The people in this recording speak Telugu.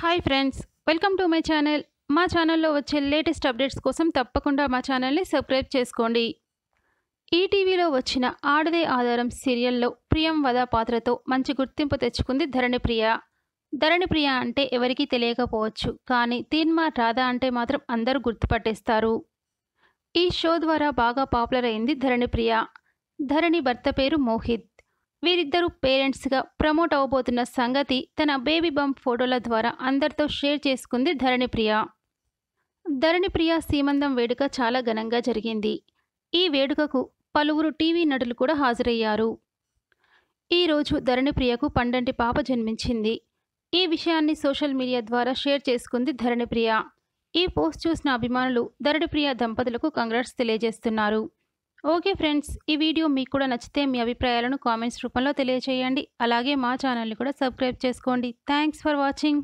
Hi friends welcome to my channel. మా ఛానల్లో వచ్చే లేటెస్ట్ అప్డేట్స్ కోసం తప్పకుండా మా ఛానల్ని సబ్స్క్రైబ్ చేసుకోండి. ఈటీవీలో వచ్చిన ఆడదే ఆధారం సీరియల్లో ప్రియం వద పాత్రతో మంచి గుర్తింపు తెచ్చుకుంది ధరణిప్రియ ధరణిప్రియ అంటే ఎవరికీ తెలియకపోవచ్చు కానీ తీన్మా రాధా అంటే మాత్రం అందరూ గుర్తుపట్టేస్తారు. ఈ షో ద్వారా బాగా పాపులర్ అయింది ధరణిప్రియ ధరణి భర్త పేరు మోహిత్. వీరిద్దరూ పేరెంట్స్గా ప్రమోట్ అవ్వబోతున్న సంగతి తన బేబీ బంప్ ఫోటోల ద్వారా అందరితో షేర్ చేసుకుంది ధరణిప్రియ. ధరణిప్రియ సీమందం వేడుక చాలా ఘనంగా జరిగింది. ఈ వేడుకకు పలువురు టీవీ నటులు కూడా హాజరయ్యారు. ఈరోజు ధరణిప్రియకు పండంటి పాప జన్మించింది. ఈ విషయాన్ని సోషల్ మీడియా ద్వారా షేర్ చేసుకుంది ధరణిప్రియ. ఈ పోస్ట్ చూసిన అభిమానులు ధరణిప్రియ దంపతులకు కంగ్రాట్స్ తెలియజేస్తున్నారు. ఓకే ఫ్రెండ్స్ ఈ వీడియో మీకు కూడా నచ్చితే మీ అభిప్రాయాలను కామెంట్స్ రూపంలో తెలియజేయండి అలాగే మా ఛానల్ని కూడా సబ్స్క్రైబ్ చేసుకోండి. Thanks for watching.